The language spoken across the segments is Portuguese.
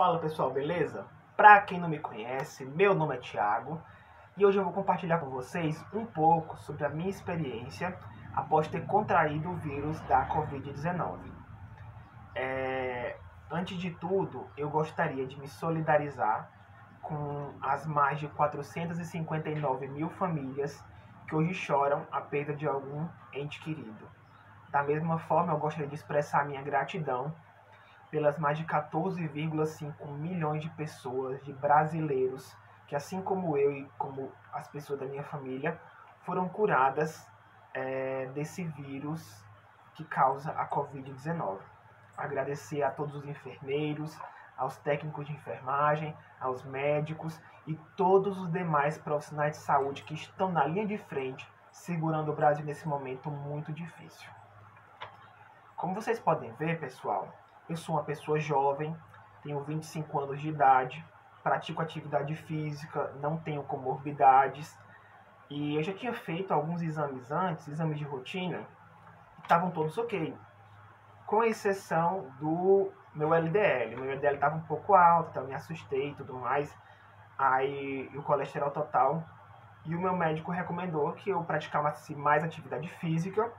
Fala pessoal, beleza? Pra quem não me conhece, meu nome é Thiago e hoje eu vou compartilhar com vocês um pouco sobre a minha experiência após ter contraído o vírus da Covid-19. É... Antes de tudo, eu gostaria de me solidarizar com as mais de 459 mil famílias que hoje choram a perda de algum ente querido. Da mesma forma, eu gostaria de expressar minha gratidão pelas mais de 14,5 milhões de pessoas, de brasileiros, que assim como eu e como as pessoas da minha família, foram curadas é, desse vírus que causa a Covid-19. Agradecer a todos os enfermeiros, aos técnicos de enfermagem, aos médicos e todos os demais profissionais de saúde que estão na linha de frente, segurando o Brasil nesse momento muito difícil. Como vocês podem ver, pessoal, eu sou uma pessoa jovem, tenho 25 anos de idade, pratico atividade física, não tenho comorbidades. E eu já tinha feito alguns exames antes, exames de rotina, estavam todos ok. Com exceção do meu LDL. Meu LDL estava um pouco alto, então me assustei e tudo mais. Aí o colesterol total. E o meu médico recomendou que eu praticasse mais atividade física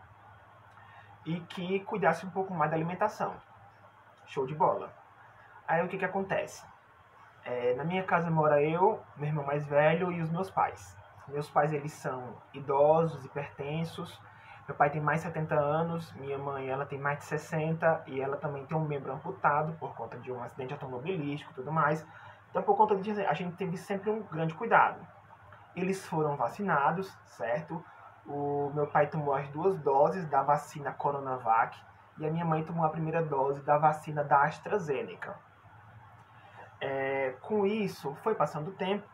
e que cuidasse um pouco mais da alimentação. Show de bola. Aí o que que acontece? É, na minha casa mora eu, meu irmão mais velho e os meus pais. Meus pais eles são idosos, hipertensos. Meu pai tem mais de 70 anos, minha mãe ela tem mais de 60 e ela também tem um membro amputado por conta de um acidente automobilístico e tudo mais. Então por conta disso a gente teve sempre um grande cuidado. Eles foram vacinados, certo? O meu pai tomou as duas doses da vacina Coronavac e a minha mãe tomou a primeira dose da vacina da AstraZeneca. É, com isso, foi passando o tempo,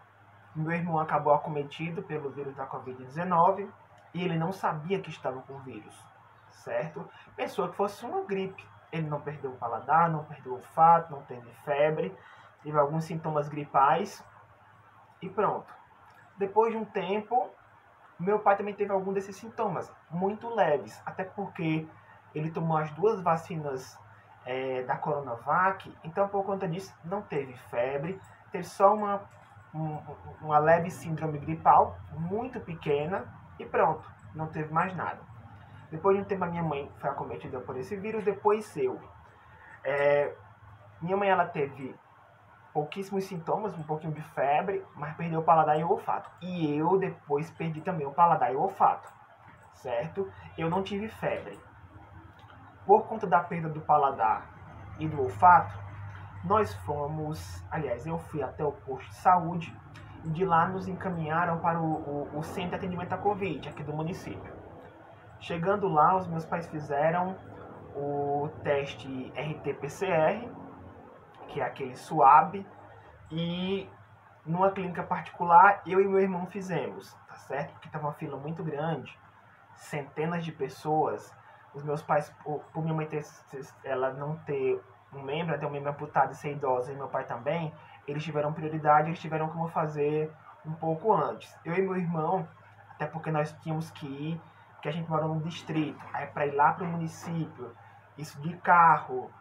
meu irmão acabou acometido pelo vírus da Covid-19 e ele não sabia que estava com o vírus, certo? Pensou que fosse uma gripe. Ele não perdeu o paladar, não perdeu o olfato, não teve febre, teve alguns sintomas gripais e pronto. Depois de um tempo, meu pai também teve algum desses sintomas, muito leves, até porque ele tomou as duas vacinas é, da Coronavac, então por conta disso não teve febre, teve só uma, um, uma leve síndrome gripal, muito pequena, e pronto, não teve mais nada. Depois de um tempo a minha mãe foi acometida por esse vírus, depois eu. É, minha mãe ela teve pouquíssimos sintomas, um pouquinho de febre, mas perdeu o paladar e o olfato. E eu depois perdi também o paladar e o olfato, certo? Eu não tive febre, por conta da perda do paladar e do olfato, nós fomos, aliás, eu fui até o posto de saúde e de lá nos encaminharam para o, o, o centro de atendimento à Covid aqui do município. Chegando lá, os meus pais fizeram o teste RT-PCR, que é aquele SUAB, e numa clínica particular, eu e meu irmão fizemos, tá certo? Porque estava uma fila muito grande, centenas de pessoas, os meus pais, por, por minha mãe ter, ela não ter um membro, ela ter um membro amputado e ser idosa, e meu pai também, eles tiveram prioridade, eles tiveram como fazer um pouco antes. Eu e meu irmão, até porque nós tínhamos que ir, porque a gente mora num distrito, aí para ir lá para o município, isso de carro,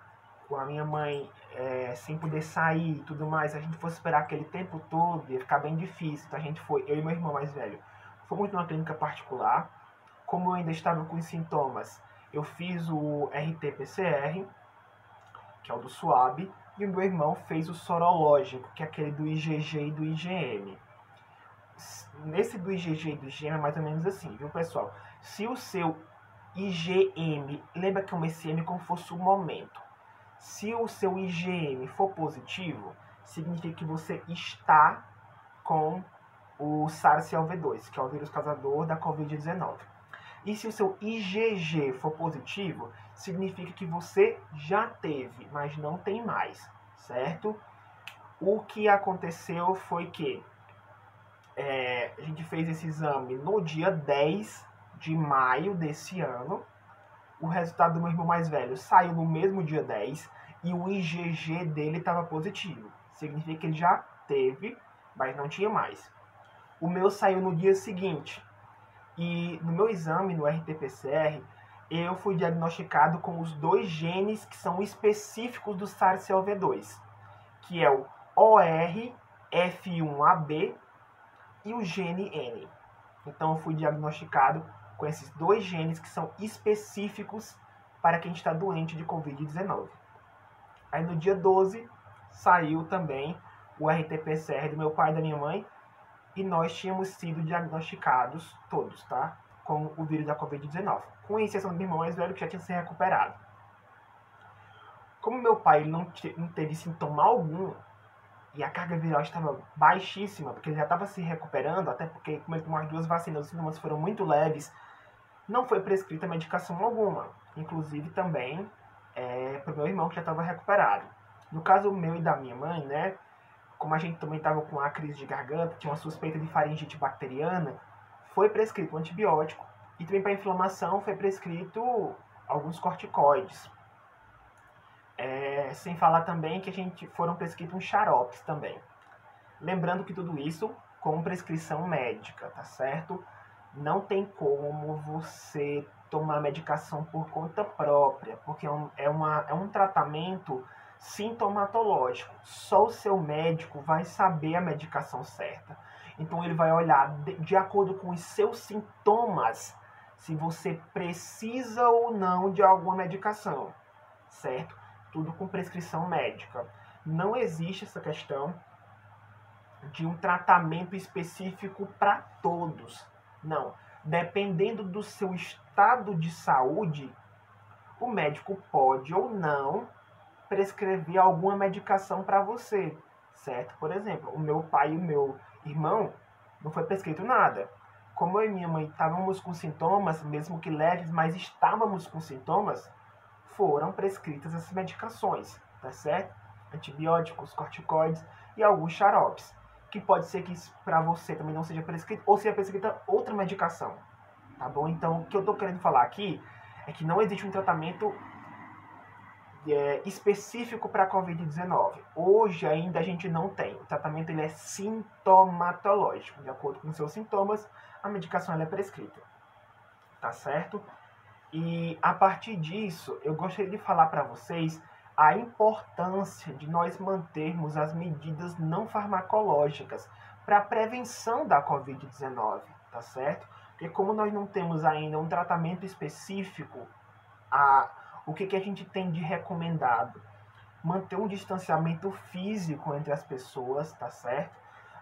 com a minha mãe é, sem poder sair e tudo mais, a gente fosse esperar aquele tempo todo, ia ficar bem difícil. Então a gente foi, eu e meu irmão mais velho, fomos numa clínica particular. Como eu ainda estava com os sintomas, eu fiz o RT-PCR, que é o do SUAB, e o meu irmão fez o sorológico, que é aquele do IgG e do IgM. Nesse do IgG e do IgM é mais ou menos assim, viu pessoal? Se o seu IgM, lembra que é um SM como fosse o momento. Se o seu IgM for positivo, significa que você está com o SARS-CoV-2, que é o vírus causador da Covid-19. E se o seu IgG for positivo, significa que você já teve, mas não tem mais, certo? O que aconteceu foi que é, a gente fez esse exame no dia 10 de maio desse ano. O resultado do meu irmão mais velho saiu no mesmo dia 10 e o IgG dele estava positivo. Significa que ele já teve, mas não tinha mais. O meu saiu no dia seguinte, e no meu exame, no RT-PCR, eu fui diagnosticado com os dois genes que são específicos do SARS-CoV-2, que é o ORF1AB e o gene N. Então eu fui diagnosticado com esses dois genes que são específicos para quem está doente de Covid-19. Aí no dia 12 saiu também o RT-PCR do meu pai e da minha mãe e nós tínhamos sido diagnosticados todos, tá? Com o vírus da Covid-19. Com exceção do meu irmão mais velho que já tinha se recuperado. Como meu pai não, não teve sintoma algum e a carga viral estava baixíssima, porque ele já estava se recuperando, até porque como ele tomou as duas vacinas, os sintomas foram muito leves, não foi prescrita medicação alguma. Inclusive também é, para o meu irmão que já estava recuperado. No caso meu e da minha mãe, né? Como a gente também estava com a crise de garganta, tinha uma suspeita de faringite bacteriana, foi prescrito um antibiótico e também para inflamação foi prescrito alguns corticoides. É, sem falar também que a gente foram prescritos uns xaropes também. Lembrando que tudo isso com prescrição médica, tá certo? Não tem como você tomar medicação por conta própria, porque é um, é uma, é um tratamento sintomatológico. Só o seu médico vai saber a medicação certa. Então ele vai olhar de, acordo com os seus sintomas se você precisa ou não de alguma medicação, certo? Tudo com prescrição médica. Não existe essa questão de um tratamento específico para todos. Não. Dependendo do seu estado de saúde, o médico pode ou não prescrever alguma medicação para você, certo? Por exemplo, o meu pai e o meu irmão não foi prescrito nada. Como eu e minha mãe estávamos com sintomas, mesmo que leves, mas estávamos com sintomas, foram prescritas essas medicações, tá certo? Antibióticos, corticoides e alguns xaropes que pode ser que para você também não seja prescrito, ou seja prescrita outra medicação, tá bom? Então, o que eu estou querendo falar aqui é que não existe um tratamento é, específico para a Covid-19. Hoje ainda a gente não tem. O tratamento ele é sintomatológico. De acordo com seus sintomas, a medicação ela é prescrita. Tá certo? E a partir disso, eu gostaria de falar para vocês a importância de nós mantermos as medidas não farmacológicas para a prevenção da Covid-19, tá certo? Porque como nós não temos ainda um tratamento específico, a, o que, que a gente tem de recomendado? Manter um distanciamento físico entre as pessoas, tá certo?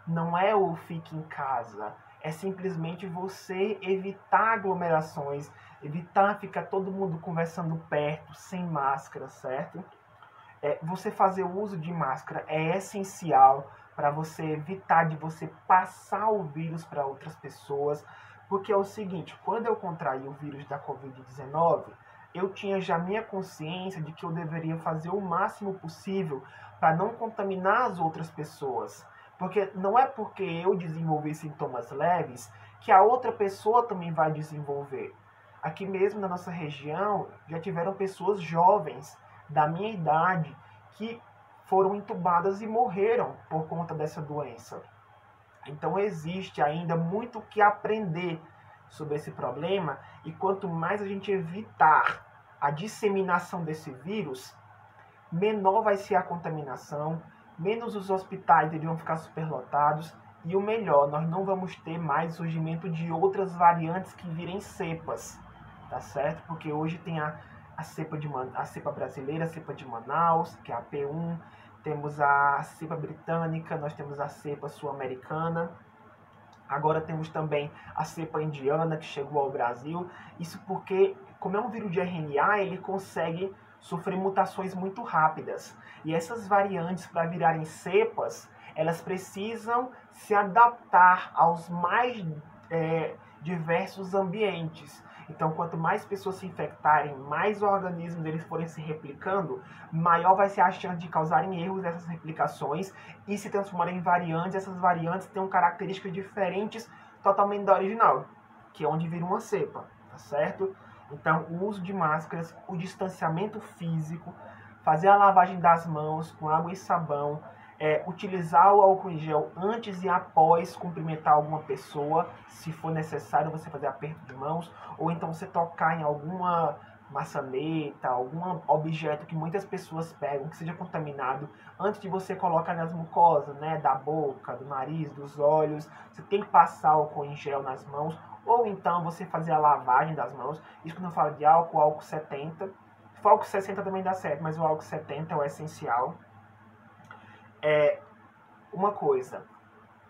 Não é o fique em casa, é simplesmente você evitar aglomerações, evitar ficar todo mundo conversando perto, sem máscara, certo? é, você fazer o uso de máscara é essencial para você evitar de você passar o vírus para outras pessoas, porque é o seguinte, quando eu contraí o vírus da Covid-19, eu tinha já minha consciência de que eu deveria fazer o máximo possível para não contaminar as outras pessoas. Porque não é porque eu desenvolvi sintomas leves que a outra pessoa também vai desenvolver. Aqui mesmo na nossa região já tiveram pessoas jovens da minha idade que foram entubadas e morreram por conta dessa doença. Então existe ainda muito que aprender sobre esse problema e quanto mais a gente evitar a disseminação desse vírus, menor vai ser a contaminação, menos os hospitais iriam ficar superlotados e o melhor, nós não vamos ter mais surgimento de outras variantes que virem cepas, tá certo? Porque hoje tem a a cepa, de, a cepa brasileira, a cepa de Manaus, que é a P1, temos a cepa britânica, nós temos a cepa sul-americana, agora temos também a cepa indiana que chegou ao Brasil. Isso porque, como é um vírus de RNA, ele consegue sofrer mutações muito rápidas. E essas variantes, para virarem cepas, elas precisam se adaptar aos mais é, diversos ambientes. Então, quanto mais pessoas se infectarem, mais organismos deles forem se replicando, maior vai ser a chance de causarem erros nessas replicações e se transformarem em variantes. Essas variantes têm características diferentes totalmente da original, que é onde vira uma cepa, tá certo? Então, o uso de máscaras, o distanciamento físico, fazer a lavagem das mãos com água e sabão, é, utilizar o álcool em gel antes e após cumprimentar alguma pessoa, se for necessário você fazer aperto de mãos, ou então você tocar em alguma maçaneta, algum objeto que muitas pessoas pegam que seja contaminado antes de você colocar nas mucosas, né, da boca, do nariz, dos olhos, você tem que passar álcool em gel nas mãos ou então você fazer a lavagem das mãos. Isso quando eu falo de álcool, álcool 70. O álcool 60 também dá certo, mas o álcool 70 é o essencial. É uma coisa,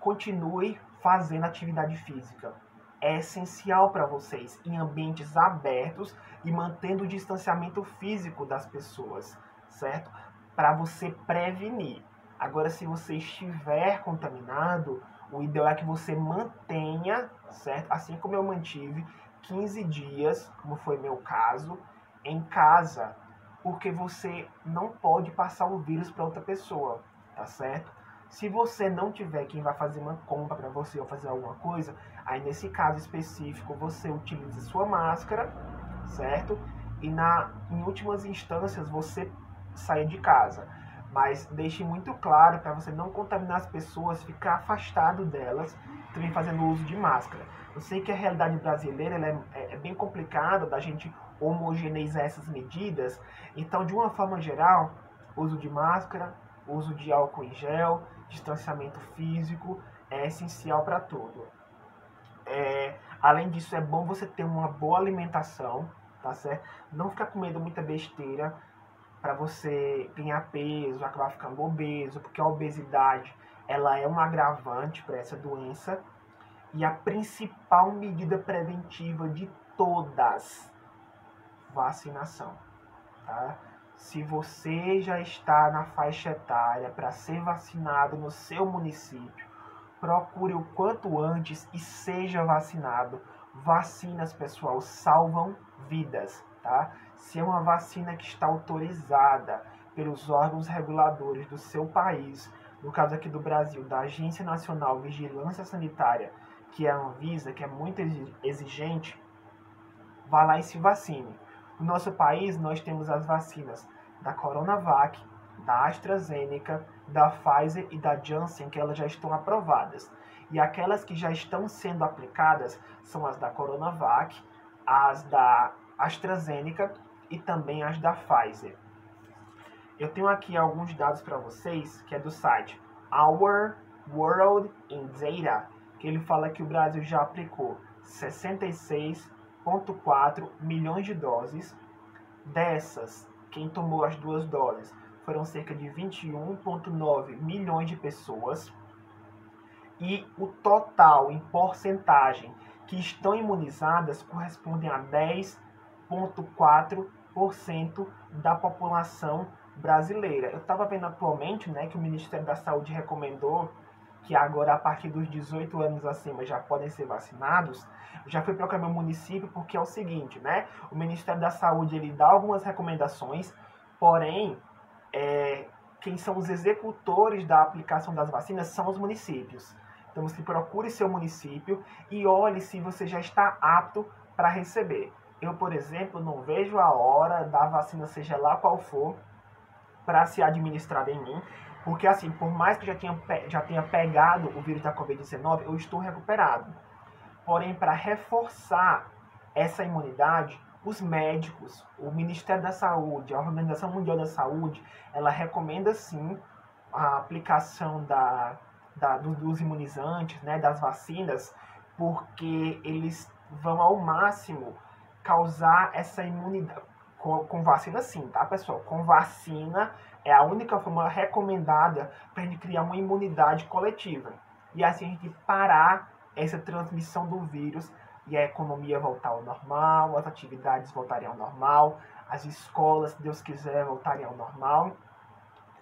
continue fazendo atividade física. É essencial para vocês em ambientes abertos e mantendo o distanciamento físico das pessoas, certo? Para você prevenir. Agora, se você estiver contaminado, o ideal é que você mantenha, certo? Assim como eu mantive 15 dias, como foi meu caso, em casa, porque você não pode passar o vírus para outra pessoa, tá certo? Se você não tiver quem vai fazer uma compra para você ou fazer alguma coisa, aí nesse caso específico você utiliza sua máscara, certo? E na, em últimas instâncias você saia de casa. Mas deixe muito claro para você não contaminar as pessoas, ficar afastado delas, também fazendo uso de máscara. Eu sei que a realidade brasileira é, é, é bem complicada da gente homogeneizar essas medidas, então, de uma forma geral, uso de máscara, uso de álcool em gel, distanciamento físico é essencial para tudo. É, além disso, é bom você ter uma boa alimentação, tá certo? Não ficar comendo muita besteira para você ganhar peso, acabar ficando obeso, porque a obesidade ela é um agravante para essa doença. E a principal medida preventiva de todas, vacinação. Tá? Se você já está na faixa etária para ser vacinado no seu município, procure o quanto antes e seja vacinado. Vacinas, pessoal, salvam vidas, tá? Se é uma vacina que está autorizada pelos órgãos reguladores do seu país, no caso aqui do Brasil, da Agência Nacional de Vigilância Sanitária, que é a Anvisa, que é muito exigente, vá lá e se vacine. No nosso país, nós temos as vacinas da Coronavac, da AstraZeneca, da Pfizer e da Janssen, que elas já estão aprovadas. E aquelas que já estão sendo aplicadas são as da Coronavac, as da AstraZeneca e também as da Pfizer. Eu tenho aqui alguns dados para vocês, que é do site Our World in Data, que ele fala que o Brasil já aplicou 66,4 milhões de doses. Dessas, quem tomou as duas doses foram cerca de 21,9 milhões de pessoas. E o total em porcentagem que estão imunizadas correspondem a 10,4% da população brasileira. Eu estava vendo atualmente né, que o Ministério da Saúde recomendou que agora a partir dos 18 anos acima já podem ser vacinados, já fui procurar meu município porque é o seguinte, né? O Ministério da Saúde ele dá algumas recomendações, porém, é, quem são os executores da aplicação das vacinas são os municípios. Então você procure seu município e olhe se você já está apto para receber. Eu, por exemplo, não vejo a hora da vacina, seja lá qual for, para ser administrada em mim. Porque, assim, por mais que já tenha, já tenha pegado o vírus da Covid-19, eu estou recuperado. Porém, para reforçar essa imunidade, os médicos, o Ministério da Saúde, a Organização Mundial da Saúde, ela recomenda sim a aplicação da, da, dos imunizantes, né, das vacinas, porque eles vão ao máximo causar essa imunidade. Com, com vacina sim, tá pessoal? Com vacina é a única forma recomendada para a gente criar uma imunidade coletiva. E assim a gente parar essa transmissão do vírus e a economia voltar ao normal, as atividades voltarem ao normal, as escolas, se Deus quiser, voltarem ao normal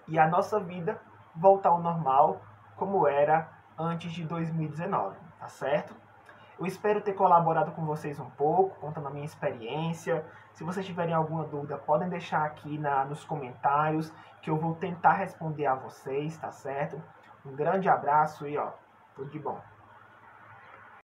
e a nossa vida voltar ao normal como era antes de 2019, tá certo? Eu espero ter colaborado com vocês um pouco, contando a minha experiência. Se vocês tiverem alguma dúvida, podem deixar aqui na, nos comentários, que eu vou tentar responder a vocês, tá certo? Um grande abraço e ó, tudo de bom.